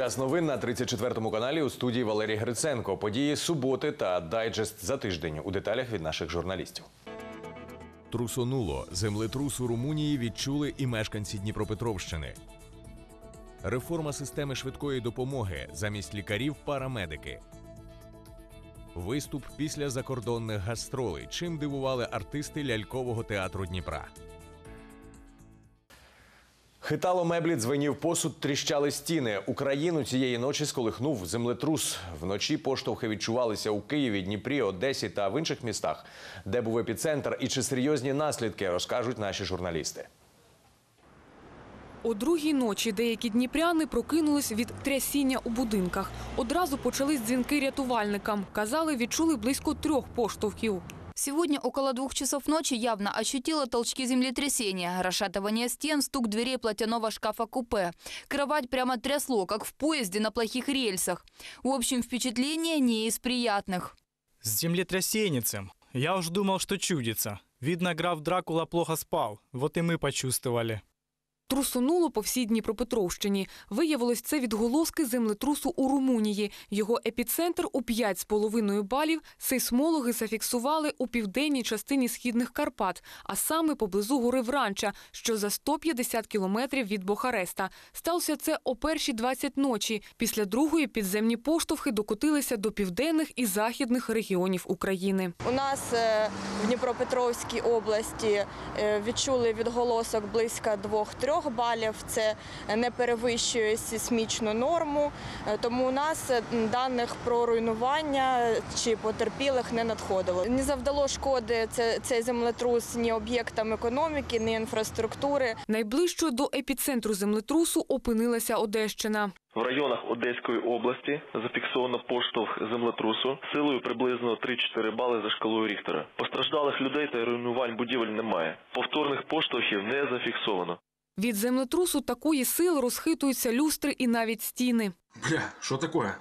Час новин на 34-му каналі у студії Валерій Гриценко. Події суботи та дайджест за тиждень у деталях від наших журналістів. Трусонуло. Землетрус у Румунії відчули і мешканці Дніпропетровщини. Реформа системи швидкої допомоги. Замість лікарів парамедики. Виступ після закордонних гастролей. Чим дивували артисти лялькового театру Дніпра. Хитало меблі, дзвенів посуд, тріщали стіни. Україну цієї ночі сколихнув землетрус. Вночі поштовхи відчувалися у Києві, Дніпрі, Одесі та в інших містах, де був епіцентр і чи серйозні наслідки, розкажуть наші журналісти. О другій ночі деякі дніпряни прокинулись від трясіння у будинках. Одразу почались дзвінки рятувальникам. Казали, відчули близько трьох поштовхів. Сегодня около двух часов ночи явно ощутила толчки землетрясения, расшатывание стен, стук дверей платяного шкафа-купе. Кровать прямо трясло, как в поезде на плохих рельсах. В общем, впечатление не из приятных. С землетрясенницем. Я уж думал, что чудится. Видно, граф Дракула плохо спал. Вот и мы почувствовали. Трусонуло по всій Дніпропетровщині. Виявилось, це відголоски землетрусу у Румунії. Його епіцентр у 5,5 балів сейсмологи зафіксували у південній частині східних Карпат, а саме поблизу гори Вранча, що за 150 кілометрів від Бохареста. Сталося це о першій 20 ночі. Після другої підземні поштовхи докотилися до південних і західних регіонів України. У нас е, в Дніпропетровській області е, відчули відголосок близько 2-3 балів. Це не перевищує сейсмічну норму. Е, Тому у нас е, даних про руйнування чи потерпілих не надходило. Не завдало шкоди цей землетрус ні об'єктам економіки, ні інфраструктури. Найближчою до епіцентру землетрусу опинилася Одещина. В районах Одеської області зафіксовано поштовх землетрусу силою приблизно 3-4 бали за шкалою Ріхтера. Постраждалих людей та руйнувань будівель немає. Повторних поштовхів не зафіксовано. Від землетрусу такої сили розхитуються люстри і навіть стіни. Бля, що таке?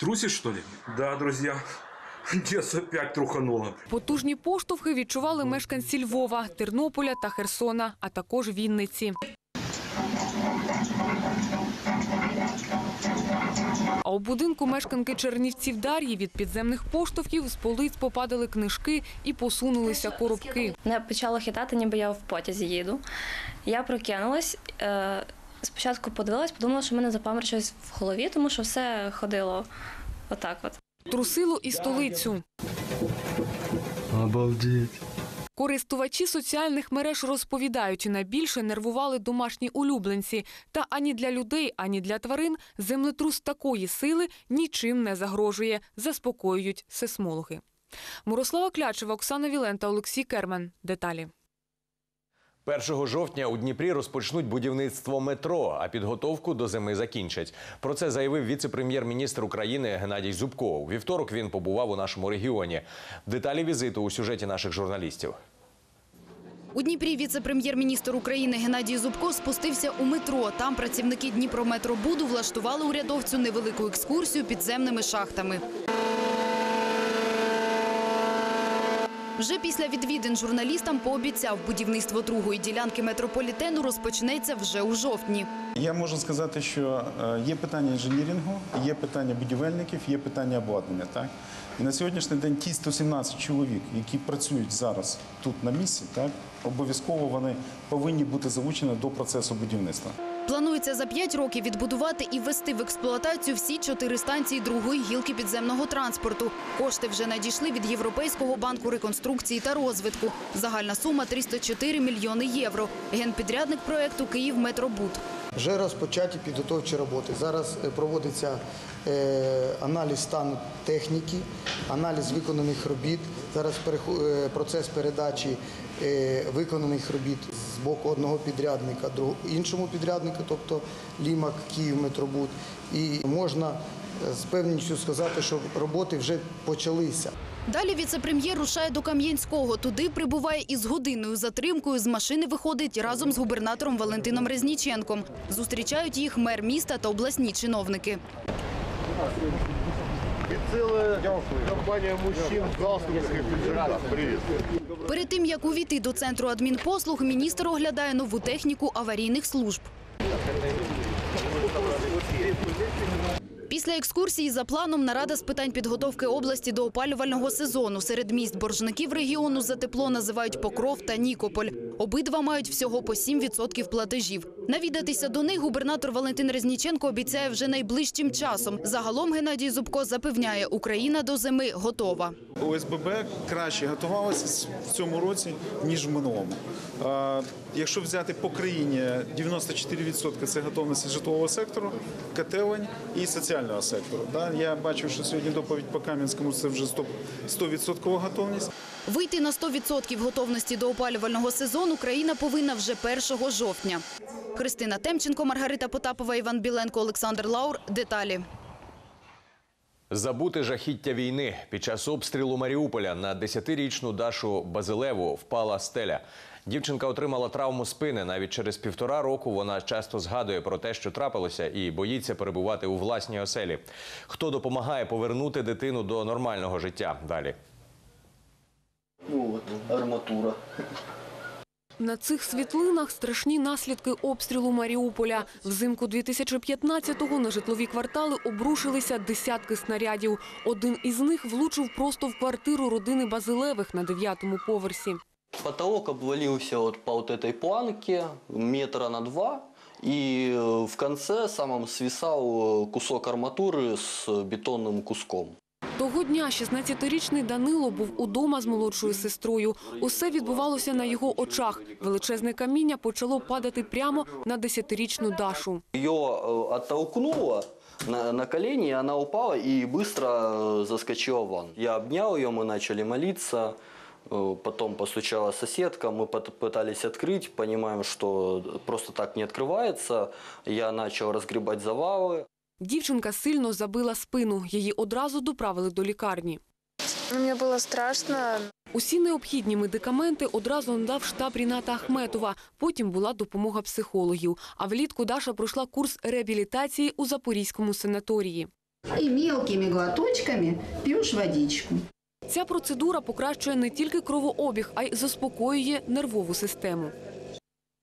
Трусиш, що ли? Да, друзі. Десь опять трухануло. Потужні поштовхи відчували мешканці Львова, Тернополя та Херсона, а також Вінниці. У будинку мешканки Чернівців Дар'ї від підземних поштовхів з полиць попадали книжки і посунулися коробки. Мене почало хитати, ніби я в потязі їду. Я прокинулась. Е, спочатку подивилась, подумала, що в мене запаморочилось в голові, тому що все ходило отак от. Трусило і столицю. Обалдеть. Користувачі соціальних мереж розповідають, найбільше нервували домашні улюбленці. Та ані для людей, ані для тварин землетрус такої сили нічим не загрожує, заспокоюють сейсмологи. Мирослава Клячева, Оксана Вілента, Олексій Керман. Деталі. 1 жовтня у Дніпрі розпочнуть будівництво метро, а підготовку до зими закінчать. Про це заявив віце-прем'єр-міністр України Геннадій Зубко. У вівторок він побував у нашому регіоні. Деталі візиту у сюжеті наших журналістів. У Дніпрі віце-прем'єр-міністр України Геннадій Зубко спустився у метро. Там працівники Дніпрометробуду влаштували урядовцю невелику екскурсію підземними шахтами. Вже після відвідин журналістам пообіцяв, будівництво другої ділянки метрополітену розпочнеться вже у жовтні. Я можу сказати, що е, є питання інженірінгу, є питання будівельників, є питання обладнання. І на сьогоднішній день ті 117 чоловік, які працюють зараз тут на місці, так, обов'язково вони повинні бути залучені до процесу будівництва. Планується за п'ять років відбудувати і ввести в експлуатацію всі чотири станції другої гілки підземного транспорту. Кошти вже надійшли від Європейського банку реконструкції та розвитку. Загальна сума 304 мільйони євро. Генпідрядник проекту Київ Метробуд. Вже розпочаті підготовчі роботи. Зараз е, проводиться аналіз стану техніки, аналіз виконаних робіт. Зараз е, процес передачі е, виконаних робіт з боку одного підрядника друг- іншому підряднику, тобто Лімак, Київ, Метробуд. І можна е, з певністю сказати, що роботи вже почалися. Далі віце-прем'єр рушає до Кам'янського. Туди прибуває із годинною затримкою. З машини виходить разом з губернатором Валентином Резніченком. Зустрічають їх мер міста та обласні чиновники. Компания мужчин в галстуках и пиджаках. Привет. Перед тим як увійти до центру адмінпослуг, міністр оглядає нову техніку аварійних служб. Після екскурсії за планом нарада з питань підготовки області до опалювального сезону. Серед міст боржників регіону за тепло називають Покров та Нікополь. Обидва мають всього по 7% платежів. Навідатися до них губернатор Валентин Резніченко обіцяє вже найближчим часом. Загалом Геннадій Зубко запевняє, Україна до зими готова. ОСББ краще готувалося в цьому році, ніж в минулому. Якщо взяти по країні 94% це готовність житлового сектору, котелень і соціального сектору. Я бачив, що сьогодні доповідь по Кам'янському це вже 100%, 100% готовність. Вийти на 100% готовності до опалювального сезону країна повинна вже 1 жовтня. Христина Темченко, Маргарита Потапова, Іван Біленко, Олександр Лаур. Деталі. Забути жахіття війни під час обстрілу Маріуполя на 10-річну Дашу Базилеву впала стеля. Дівчинка отримала травму спини. Навіть через півтора року вона часто згадує про те, що трапилося, і боїться перебувати у власній оселі. Хто допомагає повернути дитину до нормального життя? Далі. Ну от, арматура. На цих світлинах страшні наслідки обстрілу Маріуполя. Взимку 2015-го на житлові квартали обрушилися десятки снарядів. Один із них влучив просто в квартиру родини Базилевих на дев'ятому поверсі. Потолок обвалился вот по вот этой планке метра на два. И э, в конце самом свисал э, кусок арматуры с бетонным куском. Того дня 16-річний Данило був удома з молодшою сестрою. Усе відбувалося на його очах. Величезне каміння почало падати прямо на 10-річну Дашу. Ее э, оттолкнуло на, на колени, и она упала и быстро э, заскочила в ванну. Я обнял ее, мы начали молиться. Э, Потом постучала соседка, мы пот- пытались открыть, понимаем, что просто так не открывается. Я начал разгребать завалы. Дівчинка сильно забила спину. Її одразу доправили до лікарні. Мені було страшно. Усі необхідні медикаменти одразу надав штаб Ріната Ахметова. Потім була допомога психологів. А влітку Даша пройшла курс реабілітації у Запорізькому санаторії. И мелкими глоточками пьешь водичку. Ця процедура покращує не тільки кровообіг, а й заспокоює нервову систему.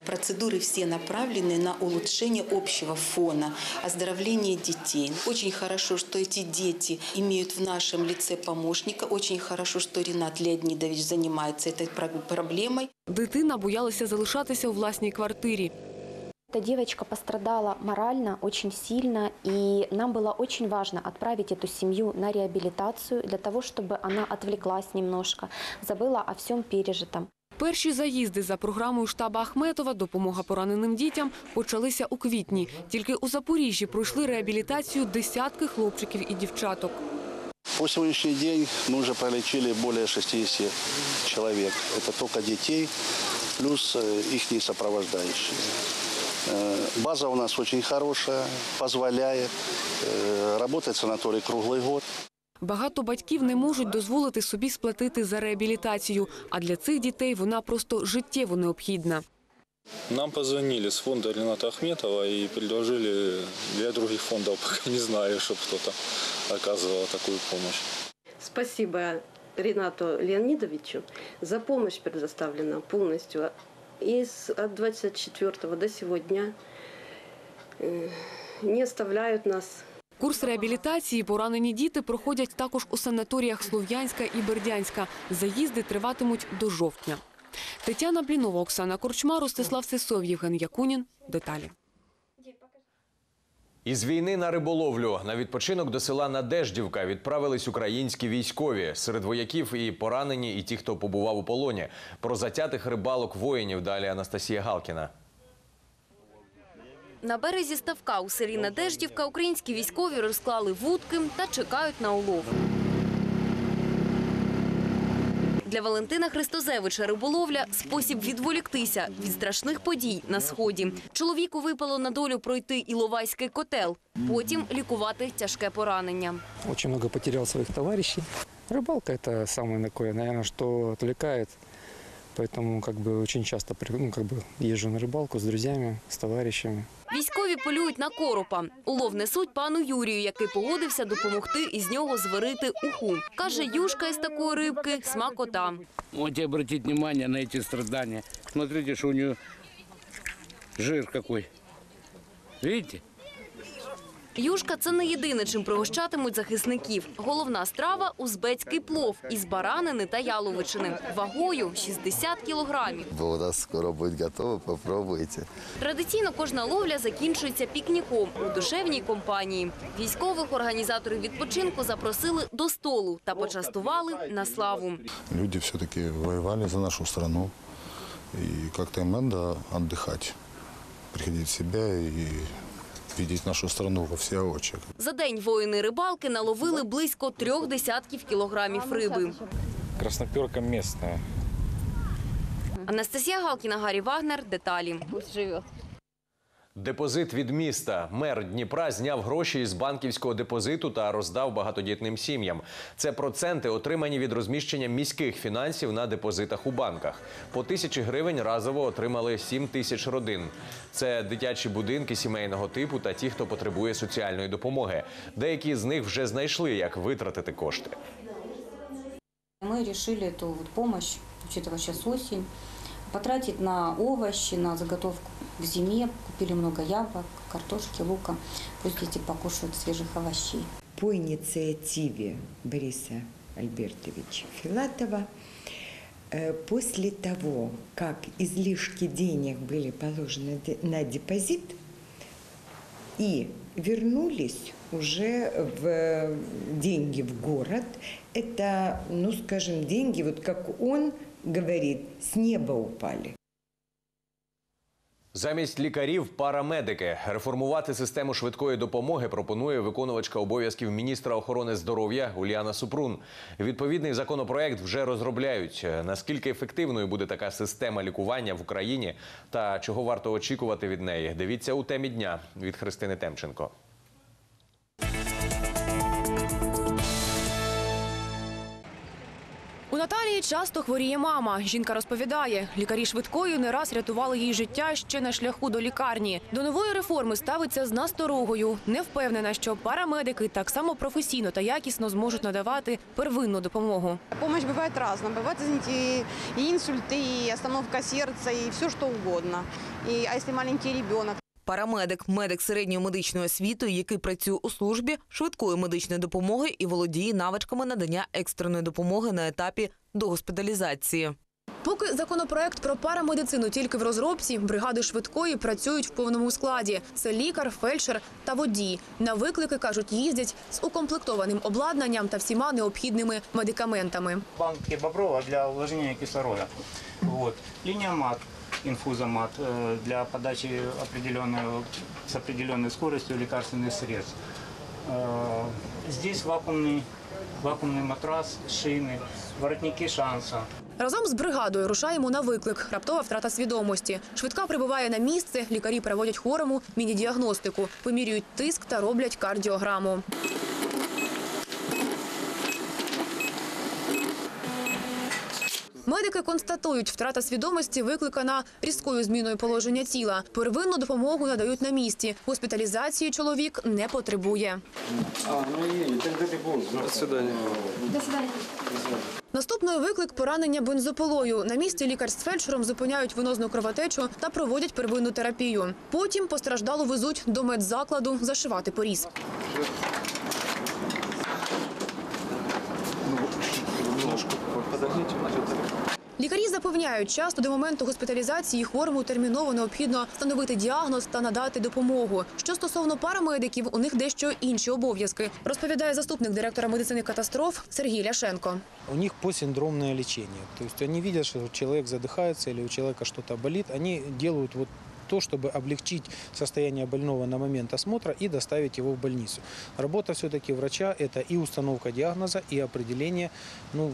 Процедуры все направлены на улучшение общего фона, оздоровление детей. Очень хорошо, что эти дети имеют в нашем лице помощника. Очень хорошо, что Ренат Леонидович занимается этой про- проблемой. Дитина боялася залишатися у власній квартирі. Эта девочка пострадала морально очень сильно, и нам было очень важно отправить эту семью на реабилитацию для того, чтобы она отвлеклась немножко, забыла о всем пережитом. Перші заїзди за програмою штаба Ахметова «Допомога пораненим дітям» почалися у квітні. Тільки у Запоріжжі пройшли реабілітацію десятки хлопчиків і дівчаток. По сегодняшний день мы уже пролечили более 60 человек. Это только детей, плюс э, их сопровождающие. Э, База у нас очень хорошая, позволяет. Э, Работает санаторий круглый год. Багато батьків не можуть дозволити собі сплатити за реабілітацію, а для цих дітей вона просто життєво необхідна. Нам позвонили с фонда Рената Ахметова и предложили для других фондов, пока не знаю, чтобы кто-то оказывал такую помощь. Спасибо Ренату Леонидовичу за помощь предоставлена полностью. И с, от 24 до сегодня э, не оставляют нас. Курс реабілітації поранені діти проходять також у санаторіях Слов'янська і Бердянська. Заїзди триватимуть до жовтня. Тетяна Блінова, Оксана Корчма, Ростислав Сисов, Євген Якунін. Деталі. Із війни на риболовлю на відпочинок до села Надеждівка відправились українські військові. Серед вояків і поранені, і ті, хто побував у полоні. Про затятих рибалок воїнів далі Анастасія Галкіна. На березі ставка у селі Надеждівка українські військові розклали вудки та чекають на улов. Для Валентина Христозевича риболовля – спосіб відволіктися від страшних подій на Сході. Чоловіку випало на долю пройти Іловайський котел, потім лікувати тяжке поранення. Очень багато потеряв своїх товаришів. Рибалка це самое такое, наверное, что отвлекает. Поэтому как бы очень часто при- ну, как бы езжу на рыбалку с друзьями, с товарищами. Військові полюють на коропа. Улов несуть пану Юрію, який погодився допомогти із нього зварити уху. Каже, юшка із такої рибки – смакота. Можете обратить внимание на эти страдания. Смотрите, что у нее жир какой. Видите? Юшка це не єдине, чим пригощатимуть захисників. Головна страва узбецький плов із баранини та яловичини. Вагою 60 кілограмів. Бо У нас скоро будет готово, попробуйте. Традиційно кожна ловля закінчується пікніком у душевній компанії. Військових організатори відпочинку запросили до столу та почастували на славу. Люди все-таки воевали за нашу страну. И как-то им надо отдыхать, приходить в себя и видеть нашу страну во все очи. За день воїни рибалки наловили близько трьох десятків кілограмів риби. Красноперка местная. Анастасія Галкіна, Гаррі Вагнер. Деталі. Пусть живе. Депозит від міста. Мер Дніпра зняв гроші із банківського депозиту та роздав багатодітним сім'ям. Це проценти, отримані від розміщення міських фінансів на депозитах у банках. По тисячі гривень разово отримали 7 тисяч родин. Це дитячі будинки сімейного типу та ті, хто потребує соціальної допомоги. Деякі з них вже знайшли, як витратити кошти. Мы решили эту вот помощь, учитывая сейчас осень, Потратить на овощи, на заготовку к зиме. Купили много яблок, картошки, лука. Пусть дети покушают свежих овощей. По инициативе Бориса Альбертовича Филатова э, после того, как излишки денег были положены на депозит и вернулись уже в э, деньги в город, это, ну скажем, деньги, вот как он говорит, с неба упали. Замість лікарів парамедики реформувати систему швидкої допомоги пропонує виконувачка обов'язків міністра охорони здоров'я Уляна Супрун. Відповідний законопроект вже розробляють. Наскільки ефективною буде така система лікування в Україні та чого варто очікувати від неї? Дивіться у темі дня від Христини Темченко. Наталії часто хворіє мама. Жінка розповідає, лікарі швидкої не раз рятували їй життя ще на шляху до лікарні. До нової реформи ставиться з насторогою. Не впевнена, що парамедики так само професійно та якісно зможуть надавати первинну допомогу. Помощь бывает разная. Бывает, извините, и- и остановка сердца, и все что угодно. И, а если маленький ребенок? Парамедик, медик середньої медичної освіти, який працює у службі швидкої медичної допомоги і володіє навичками надання екстреної допомоги на етапі догоспіталізації. Поки законопроект про парамедицину тільки в розробці, бригади швидкої працюють в повному складі. Це лікар, фельдшер та водій. На виклики кажуть, їздять з укомплектованим обладнанням та всіма необхідними медикаментами. банки Боброва для увлажнения кислорода. Вот. Линия МАТ, инфузомат э, для подачи определенной, с определенной скоростью лекарственных средств. Э, Здесь вакуумный, вакуумный матрас, шины, воротники шанса. Разом з бригадою рушаємо на виклик. Раптова втрата свідомості. Швидка прибуває на місце. Лікарі проводять хворому міні-діагностику, вимірюють тиск та роблять кардіограму. Медики констатують, втрата свідомості викликана різкою зміною положення тіла. Первинну допомогу надають на місці. Госпіталізації чоловік не потребує. До свидания. Наступний виклик поранення бензополою. На місці лікар з фельдшером зупиняють венозну кровотечу та проводять первинну терапію. Потім постраждалу везуть до медзакладу зашивати поріз. Лікарі запевняють, часто до моменту госпіталізації хворому терміново необхідно встановити діагноз та надати допомогу. Що стосовно парамедиків, у них дещо інші обов'язки, розповідає заступник директора медицини катастроф Сергій Ляшенко. У них посіндромне лічення. Тобто вони бачать, що чоловік задихається задыхается у чоловіка щось болить, вони роблять вот то, чтобы облегчить состояние больного на момент осмотра и доставить его в больницу. Работа все-таки врача – это и установка диагноза, и определение, ну,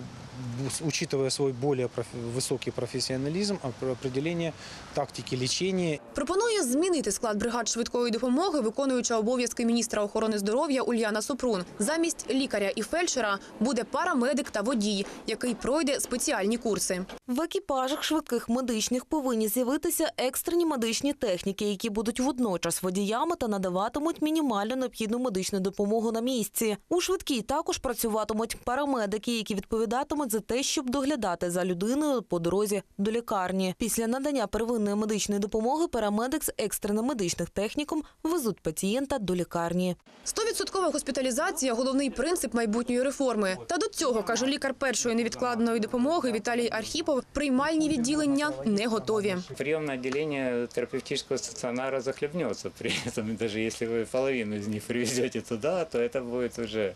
с- учитывая свой более проф- высокий профессионализм, оп- определение тактики лечения Пропонує змінити склад бригад швидкої допомоги, виконуюча обов'язки міністра охорони здоров'я Ульяна Супрун. Замість лікаря і фельдшера буде парамедик та водій, який пройде спеціальні курси. В екіпажах швидких медичних повинні з'явитися екстрені медичні медичні техніки, які будуть водночас водіями та надаватимуть мінімально необхідну медичну допомогу на місці. У швидкій також працюватимуть парамедики, які відповідатимуть за те, щоб доглядати за людиною по дорозі до лікарні. Після надання первинної медичної допомоги парамедик з екстреним медичних технікум везуть пацієнта до лікарні. Стовідсоткова госпіталізація головний принцип майбутньої реформи. Та до цього каже лікар першої невідкладної допомоги Віталій Архіпов. Приймальні відділення не готові. Приемное отделение терапевтического стационара захлебнется при этом. Даже если вы половину из них привезете туда, то это будет уже м,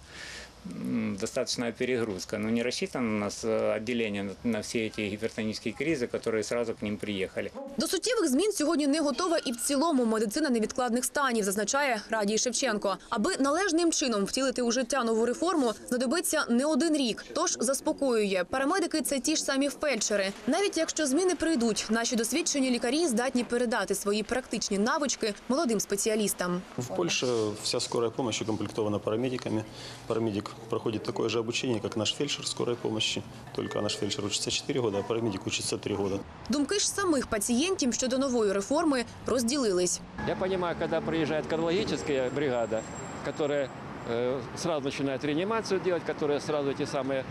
достаточная перегрузка. Но не рассчитано у нас э, отделение на- на все эти гипертонические кризы, которые сразу к ним приехали. До суттєвих змін сьогодні не готова і в цілому медицина невідкладних станів, зазначає Радій Шевченко. Аби належним чином втілити у життя нову реформу, знадобиться не один рік. Тож заспокоює парамедики це ті ж самі фельдшери. Навіть якщо зміни прийдуть, наші досвідчені лікарі здатні передати свої практичні навички молодим спеціалістам. В Польше вся скорая помощь укомплектована парамедиками. Парамедик проходит такое же обучение, как наш фельдшер скорой помощи. Только наш фельдшер учится 4 года, а парамедик учится 3 года. Думки ж самих пацієнтів щодо нової реформи розділились. Я понимаю, когда приезжает кардиологическая бригада, которая э, сразу начинает реанимацию делать, которая сразу эти самые...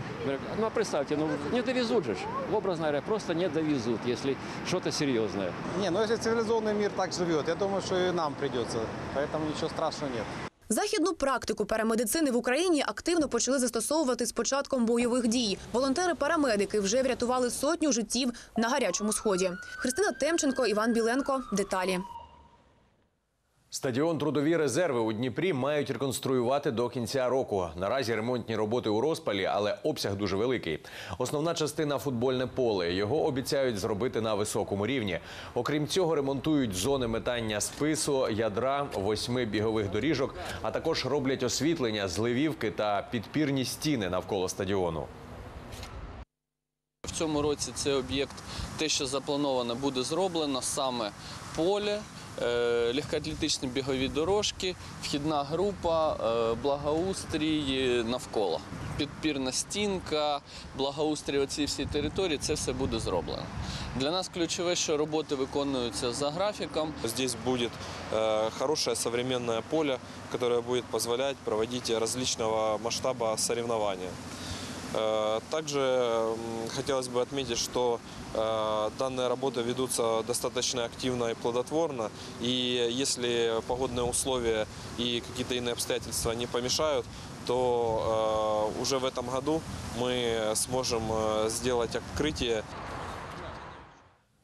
Ну, а представьте, ну, не довезут же, ж. образно говоря, просто не довезут, если что-то серьезное. Не, ну если цивилизованный мир так живет, я думаю, что и нам придется. Поэтому ничего страшного нет. Західну практику парамедицини в Україні активно почали застосовувати з початком бойових дій. Волонтери-парамедики вже врятували сотню життів на гарячому сході. Христина Темченко, Іван Біленко. Деталі. Стадіон Трудові резерви у Дніпрі мають реконструювати до кінця року. Наразі ремонтні роботи у розпалі, але обсяг дуже великий. Основна частина футбольне поле. Його обіцяють зробити на високому рівні. Окрім цього, ремонтують зони метання спису, ядра, восьми бігових доріжок, а також роблять освітлення, зливівки та підпірні стіни навколо стадіону. В цьому році цей об'єкт, те, що заплановано, буде зроблено саме поле, легкоатлетичні бігові дорожки, вхідна група, е, благоустрій навколо. Підпірна стінка, благоустрій оцій всій території, це все буде зроблено. Для нас ключове, що роботи виконуються за графіком. Здесь будет э, хорошее современное поле, которое будет позволять проводить различного масштаба соревнования. Э, Также м, хотелось бы отметить, что э, данные работы ведутся достаточно активно и плодотворно. И если погодные условия и какие-то иные обстоятельства не помешают, то э, уже в этом году мы сможем э, сделать открытие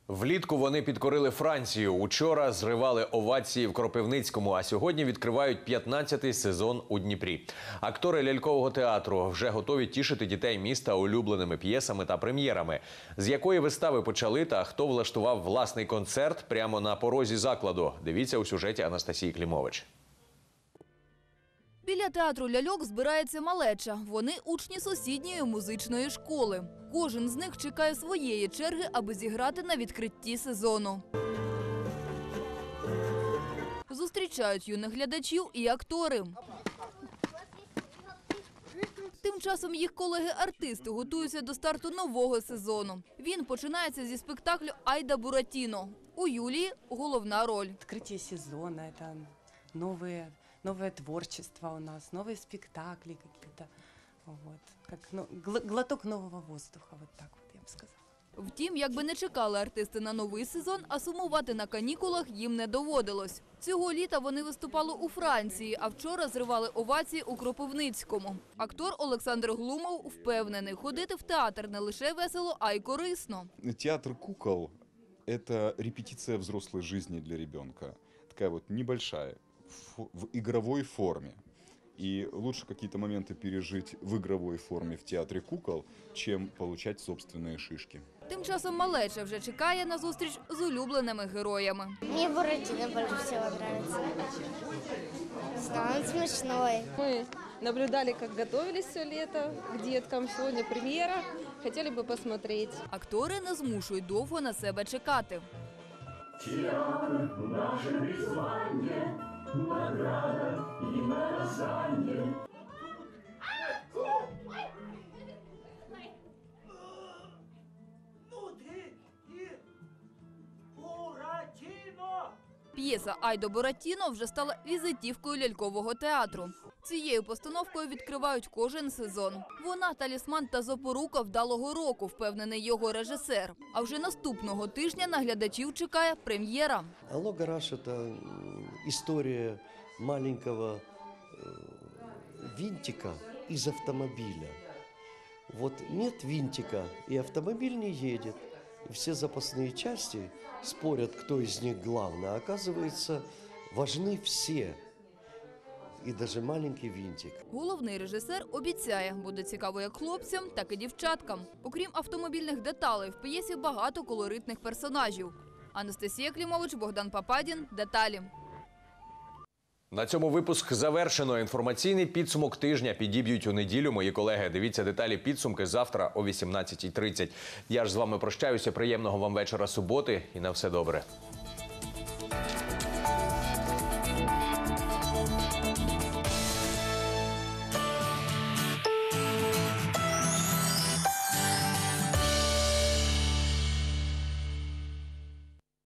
Влітку вони підкорили Францію. Учора зривали овації в Кропивницькому, а сьогодні відкривають 15-й сезон у Дніпрі. Актори лялькового театру вже готові тішити дітей міста улюбленими п'єсами та прем'єрами. З якої вистави почали та хто влаштував власний концерт прямо на порозі закладу. Дивіться у сюжеті Анастасії Клімович. Біля театру ляльок збирається малеча. Вони учні сусідньої музичної школи. Кожен з них чекає своєї черги, аби зіграти на відкритті сезону. Зустрічають юних глядачів і актори. Тим часом їх колеги-артисти готуються до старту нового сезону. Він починається зі спектаклю Айда Буратіно. У Юлії головна роль. Открытие сезона, это новые, новое творчество у нас, новые спектакли какие-то. Вот. Как ну, гл- глоток нового воздуха, вот так вот я бы сказала. Втім, якби не чекали артисти на новий сезон, а сумувати на канікулах їм не доводилось. Цього літа вони виступали у Франції, а вчора зривали овації у Кропивницькому. Актор Олександр Глумов впевнений, ходити в театр не лише весело, а й корисно. Театр кукол – это репетиция взрослой жизни для ребенка. Такая вот небольшая, фо- в игровой форме. И лучше какие-то моменты пережить в игровой форме в театре кукол, чем получать собственные шишки. Тим часом малеча вже чекає на зустріч з улюбленими героями. Мне Буратино больше всего нравится. Он смешной. Мы наблюдали, как готовились все лето к деткам. Сегодня премьера. Хотели бы посмотреть. Актори не змушують довго на себе чекати. Театр – наше призвание, награда и наказание. Ну ты! П'єса Айдо Боратіно вже стала візитівкою лялькового театру. Цією постановкою відкривають кожен сезон. Вона талісман та запорука вдалого року, впевнений його режисер. А вже наступного тижня на глядачів чекає прем'єра. Алло, гараж – м, история маленького э, винтика из автомобиля. Вот нет винтика, и автомобиль не едет. И все запасные части спорят, кто из них главный. А оказывается, важны все. И даже маленький винтик. Головний режисер обіцяє, буде цікаво як хлопцям, так і дівчаткам. Окрім автомобільних деталей, в п'єсі багато колоритних персонажів. Анастасія Клімович, Богдан Пападін. Деталі. На цьому випуск завершено. Інформаційний підсумок тижня підіб'ють у неділю. Мої колеги. Дивіться деталі підсумки завтра о 18.30. Я ж з вами прощаюся. Приємного вам вечора суботи і на все добре.